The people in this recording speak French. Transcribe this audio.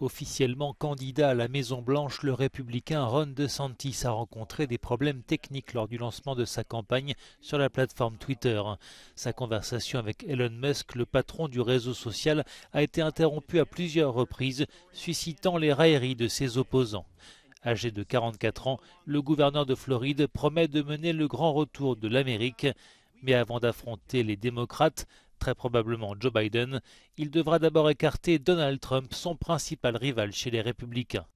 Officiellement candidat à la Maison-Blanche, le républicain Ron DeSantis a rencontré des problèmes techniques lors du lancement de sa campagne sur la plateforme Twitter. Sa conversation avec Elon Musk, le patron du réseau social, a été interrompue à plusieurs reprises, suscitant les railleries de ses opposants. Âgé de 44 ans, le gouverneur de Floride promet de mener le grand retour de l'Amérique. Mais avant d'affronter les démocrates, très probablement Joe Biden, il devra d'abord écarter Donald Trump, son principal rival chez les républicains.